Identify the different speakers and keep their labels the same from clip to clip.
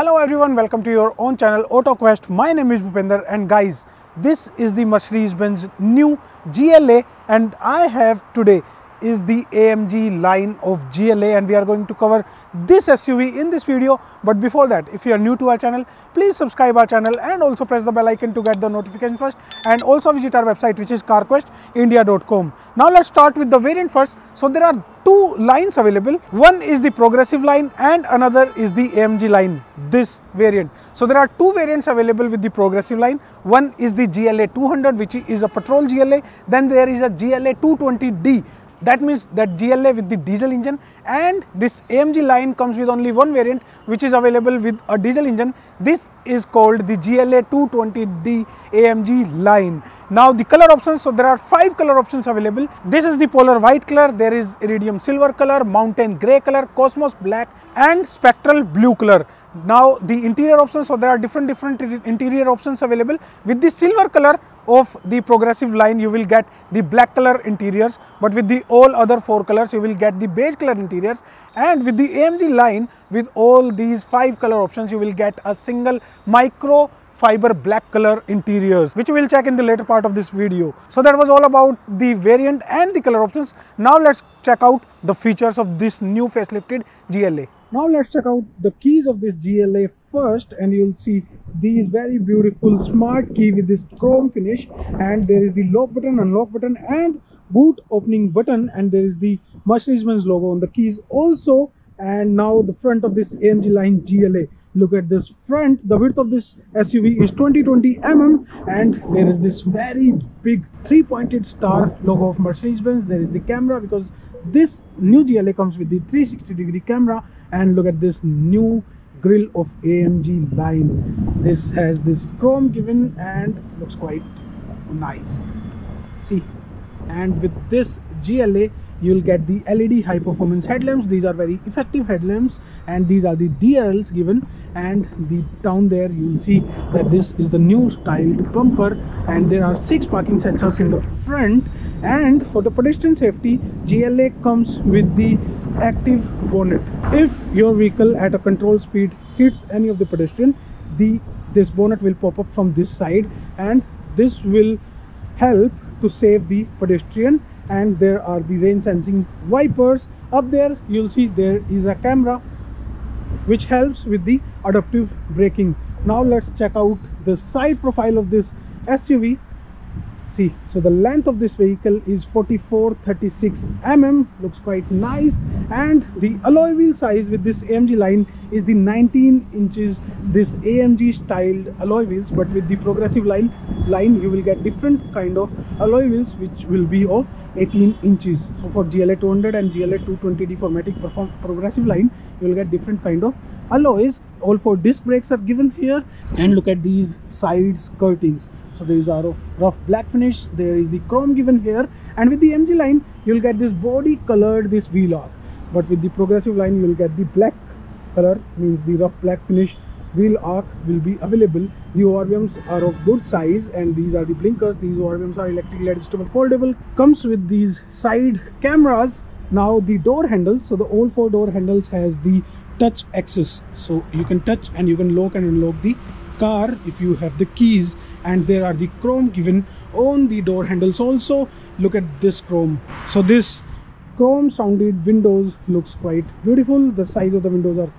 Speaker 1: Hello everyone, welcome to your own channel AutoQuest. My name is Bhupender and guys, this is the Mercedes-Benz new GLA and I have today is the AMG line of GLA and we are going to cover this SUV in this video. But before that, if you are new to our channel, please subscribe our channel and also press the bell icon to get the notification first and also visit our website which is carquestindia.com. Now let's start with the variant first. So there are two lines available. One is the progressive line and another is the AMG line, this variant. So there are two variants available with the progressive line. One is the GLA 200 which is a petrol GLA. Then there is a GLA 220D that means that GLA with the diesel engine and this AMG line comes with only one variant which is available with a diesel engine. This is called the GLA 220D AMG line. Now the color options, so there are five color options available. This is the polar white color, there is iridium silver color, mountain grey color, cosmos black and spectral blue color now the interior options so there are different different interior options available with the silver color of the progressive line you will get the black color interiors but with the all other four colors you will get the beige color interiors and with the AMG line with all these five color options you will get a single micro fiber black color interiors which we will check in the later part of this video. So that was all about the variant and the color options. Now let's check out the features of this new facelifted GLA. Now let's check out the keys of this GLA first and you'll see these very beautiful smart key with this chrome finish and there is the lock button, unlock button and boot opening button and there is the Mercedes-Benz logo on the keys also and now the front of this AMG line GLA look at this front. The width of this SUV is 2020 mm and there is this very big three pointed star logo of Mercedes-Benz. There is the camera because this new GLA comes with the 360 degree camera and look at this new grill of AMG line. This has this chrome given and looks quite nice. See. And with this GLA you'll get the LED high performance headlamps. These are very effective headlamps and these are the DRLs given. And the down there you'll see that this is the new styled bumper and there are six parking sensors in the front. And for the pedestrian safety GLA comes with the active bonnet. If your vehicle at a control speed hits any of the pedestrian the this bonnet will pop up from this side and this will help to save the pedestrian and there are the rain sensing wipers up there. You'll see there is a camera which helps with the adaptive braking. Now let's check out the side profile of this SUV see so the length of this vehicle is 4436 mm looks quite nice. And the alloy wheel size with this AMG line is the 19 inches. This AMG styled alloy wheels but with the progressive line line you will get different kind of alloy wheels which will be of 18 inches. So for GLA 200 and GLA 220D 4MATIC perform progressive line you will get different kind of alloys. All four disc brakes are given here. And look at these side skirtings so these are of rough black finish. There is the chrome given here. And with the AMG line you'll get this body colored this wheel arc but with the progressive line you'll get the black color means the rough black finish. Wheel arc will be available. The ORVMs are of good size and these are the blinkers. These ORVMs are electrically adjustable foldable. Comes with these side cameras. Now the door handles. So the all four door handles has the touch access. So you can touch and you can lock and unlock the car if you have the keys and there are the chrome given on the door handles also. Look at this chrome. So this chrome sounded windows looks quite beautiful. The size of the windows are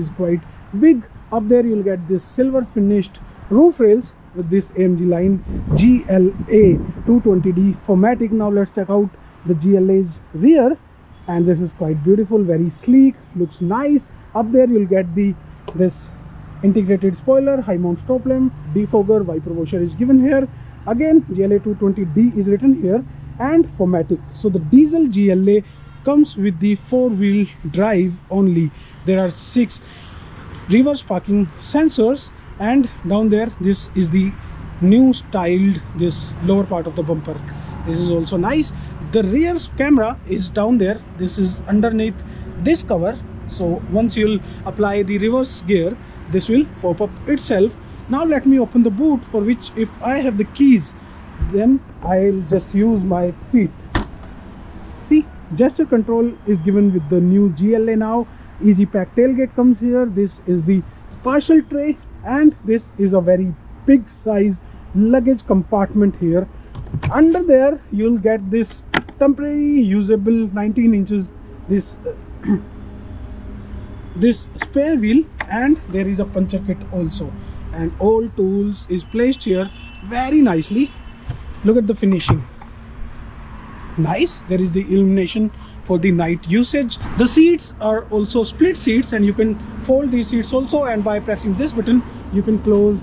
Speaker 1: is quite big. Up there you'll get this silver finished roof rails with this AMG line GLA 220D 4MATIC. Now let's check out the GLA's rear. And this is quite beautiful very sleek looks nice. Up there you'll get the this integrated spoiler high mount stop lamp defogger wiper washer is given here. Again GLA 220D is written here and 4MATIC so the diesel GLA comes with the four-wheel drive only. There are six reverse parking sensors and down there this is the new styled this lower part of the bumper. This is also nice. The rear camera is down there. This is underneath this cover. So once you'll apply the reverse gear this will pop up itself. Now let me open the boot for which if i have the keys then i'll just use my feet. See gesture control is given with the new gla now. Easy pack tailgate comes here. This is the partial tray and this is a very big size luggage compartment here. Under there you'll get this temporary usable 19 inches this uh, this spare wheel and there is a puncture kit also. And all tools is placed here very nicely. Look at the finishing. Nice. There is the illumination for the night usage. The seats are also split seats and you can fold these seats also. And by pressing this button you can close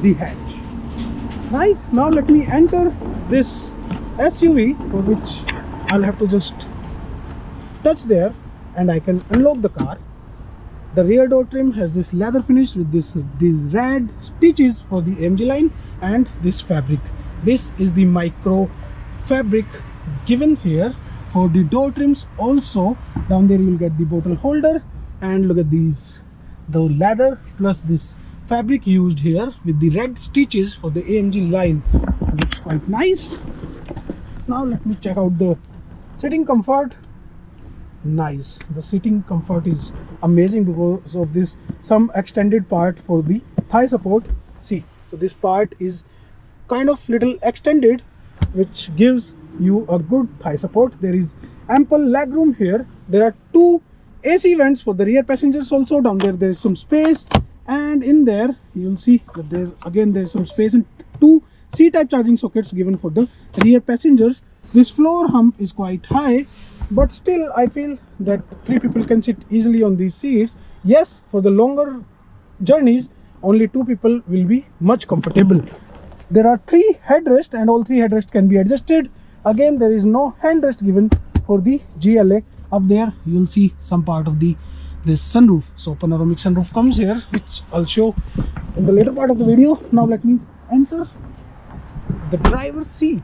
Speaker 1: the hatch. Nice. Now let me enter this SUV for which I'll have to just touch there and I can unlock the car the rear door trim has this leather finish with this these red stitches for the AMG line and this fabric. This is the micro fabric given here. For the door trims also down there you will get the bottle holder and look at these the leather plus this fabric used here with the red stitches for the AMG line. Looks quite nice. Now let me check out the sitting comfort. Nice. The sitting comfort is amazing because of this some extended part for the thigh support. See so this part is kind of little extended which gives you a good thigh support. There is ample leg room here. There are two AC vents for the rear passengers also down there. There is some space and in there you'll see that there again there's some space and two C-type charging sockets given for the rear passengers. This floor hump is quite high but still I feel that three people can sit easily on these seats. Yes for the longer journeys only two people will be much comfortable. There are three headrests and all three headrests can be adjusted. Again there is no handrest given for the GLA up there you'll see some part of the this sunroof. So panoramic sunroof comes here which I'll show in the later part of the video. Now let me enter the driver's seat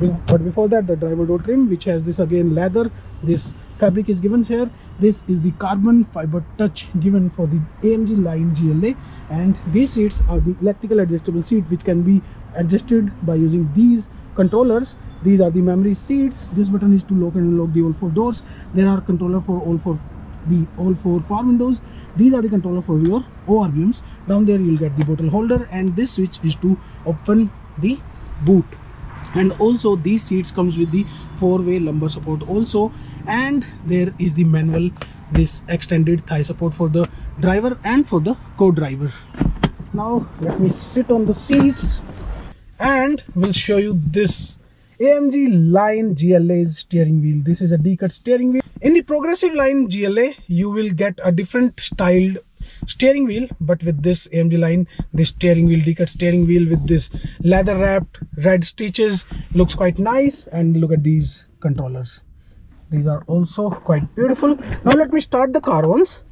Speaker 1: but before that the driver door trim which has this again leather. This fabric is given here. This is the carbon fiber touch given for the AMG line GLA and these seats are the electrical adjustable seat which can be adjusted by using these controllers. These are the memory seats. This button is to lock and unlock the all four doors. There are controller for all four the all four power windows. These are the controller for your ORVMs down there you'll get the bottle holder. And this switch is to open the boot and also these seats comes with the four-way lumbar support also. And there is the manual this extended thigh support for the driver and for the co-driver. Now let me sit on the seats and we'll show you this AMG line GLA's steering wheel. This is a D-cut steering wheel. In the progressive line GLA you will get a different styled steering wheel but with this AMG line this steering wheel D-cut steering wheel with this leather wrapped red stitches looks quite nice. And look at these controllers. These are also quite beautiful. Now let me start the car once.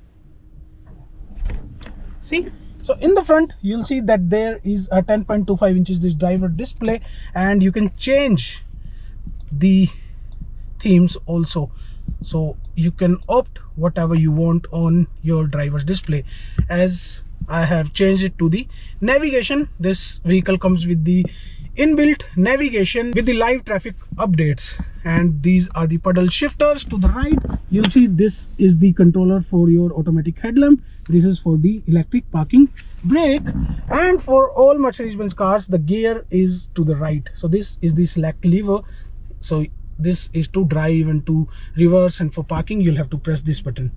Speaker 1: See? So in the front you'll see that there is a 10.25 inches this driver display. And you can change the themes also. So you can opt whatever you want on your driver's display. As I have changed it to the navigation this vehicle comes with the inbuilt navigation with the live traffic updates. And these are the pedal shifters to the right. You'll see this is the controller for your automatic headlamp. This is for the electric parking brake. And for all Mercedes-Benz cars the gear is to the right. So this is the select lever. So this is to drive and to reverse and for parking you'll have to press this button.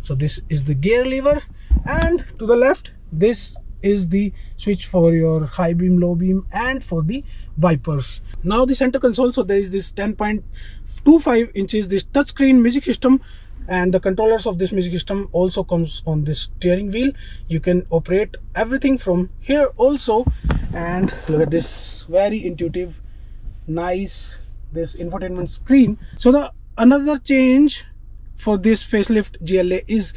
Speaker 1: So this is the gear lever and to the left this is the switch for your high beam low beam and for the wipers. Now the center console so there is this 10.25 inches this touchscreen music system and the controllers of this music system also comes on this steering wheel. You can operate everything from here also and look at this very intuitive nice this infotainment screen. So the another change for this facelift GLA is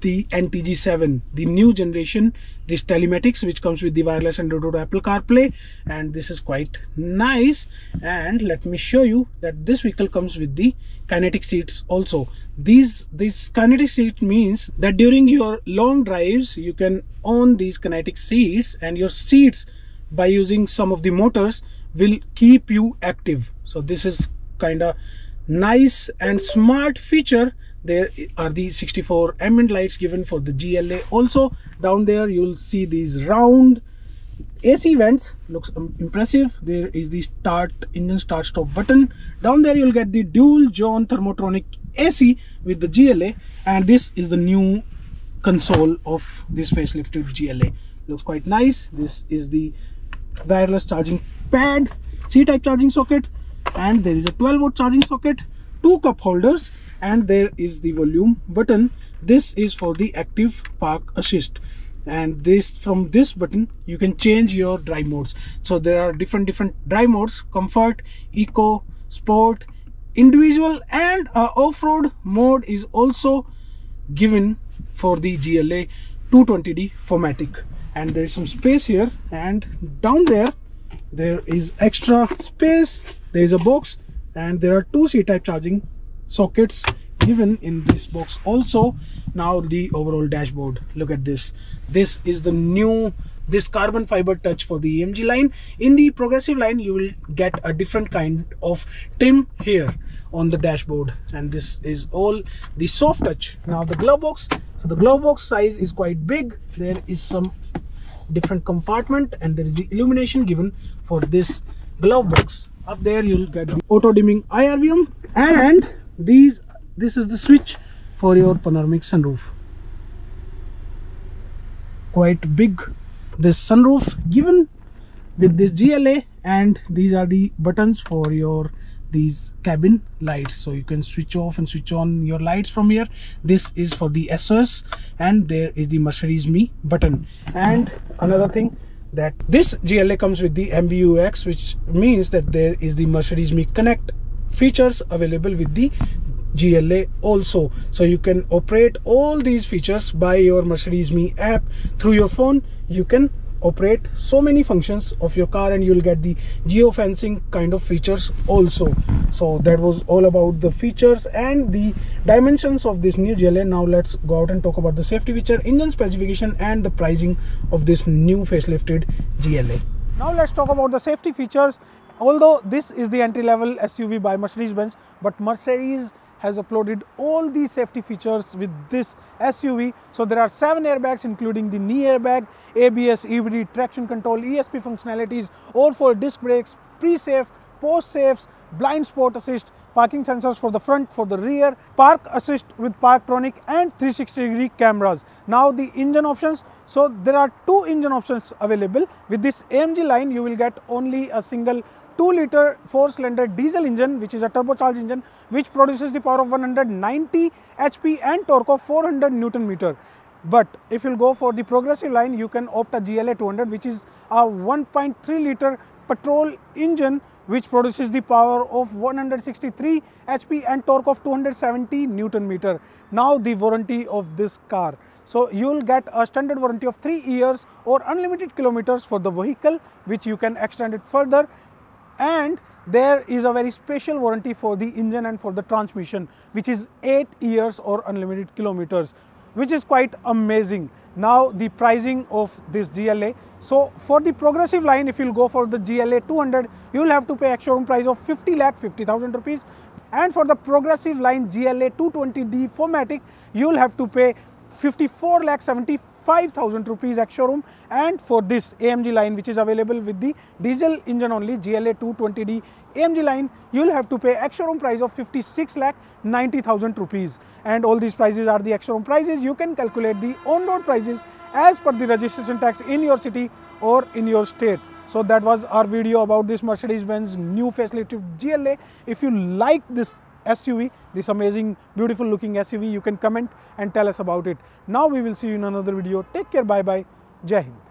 Speaker 1: the NTG7 the new generation this telematics which comes with the wireless Android Auto Apple CarPlay and this is quite nice. And let me show you that this vehicle comes with the kinetic seats also. These these kinetic seat means that during your long drives you can own these kinetic seats and your seats by using some of the motors will keep you active. So this is kind of nice and smart feature. There are these 64 ambient lights given for the GLA also down there you'll see these round AC vents. Looks um, impressive. There is the start engine start stop button. Down there you'll get the dual zone thermotronic AC with the GLA and this is the new console of this facelifted GLA looks quite nice. This is the wireless charging pad C-type charging socket and there is a 12 volt charging socket two cup holders and there is the volume button. This is for the active park assist. And this from this button you can change your drive modes. So there are different different drive modes comfort eco sport individual and uh, off-road mode is also given for the GLA 220D 4MATIC and there is some space here and down there there is extra space there is a box and there are two c-type charging sockets given in this box also. Now the overall dashboard look at this. This is the new this carbon fiber touch for the AMG line. In the progressive line you will get a different kind of trim here on the dashboard. And this is all the soft touch. Now the glove box. So the glove box size is quite big. There is some different compartment and there is the illumination given for this glove box. Up there you'll get the auto dimming IRVM and these this is the switch for your panoramic sunroof. Quite big this sunroof given with this GLA and these are the buttons for your these cabin lights. So you can switch off and switch on your lights from here. This is for the SOS and there is the Mercedes me button. And another thing that this GLA comes with the MBUX which means that there is the Mercedes me connect features available with the GLA also. So you can operate all these features by your Mercedes me app. Through your phone you can operate so many functions of your car and you'll get the geofencing kind of features also. So that was all about the features and the dimensions of this new GLA now let's go out and talk about the safety feature engine specification and the pricing of this new facelifted GLA now let's talk about the safety features. Although this is the entry level SUV by Mercedes-Benz but Mercedes has uploaded all these safety features with this SUV. So there are seven airbags including the knee airbag, ABS, EBD, traction control, ESP functionalities, all for disc brakes, pre-safe, post-safes, blind spot assist, parking sensors for the front, for the rear, park assist with Parktronic and 360 degree cameras. Now the engine options, so there are two engine options available. With this AMG line you will get only a single 2 liter 4 cylinder diesel engine which is a turbocharged engine which produces the power of 190 HP and torque of 400 Newton meter. But if you go for the progressive line you can opt a GLA 200 which is a 1.3 liter petrol engine which produces the power of 163 HP and torque of 270 Newton meter. Now the warranty of this car. So you will get a standard warranty of 3 years or unlimited kilometers for the vehicle which you can extend it further and there is a very special warranty for the engine and for the transmission which is 8 years or unlimited kilometers which is quite amazing. Now the pricing of this GLA. So for the progressive line if you go for the GLA 200 you will have to pay ex-showroom price of 50 lakh 50,000 rupees and for the progressive line GLA 220D 4MATIC you will have to pay 54 lakh 70 5000 rupees ex showroom and for this AMG line which is available with the diesel engine only GLA 220D AMG line you will have to pay ex showroom price of 56 lakh 90000 rupees. And all these prices are the ex showroom prices. You can calculate the on road prices as per the registration tax in your city or in your state. So that was our video about this Mercedes Benz new facelift GLA if you like this SUV, this amazing beautiful looking SUV, you can comment and tell us about it. Now we will see you in another video. Take care, bye bye, Jai Hind.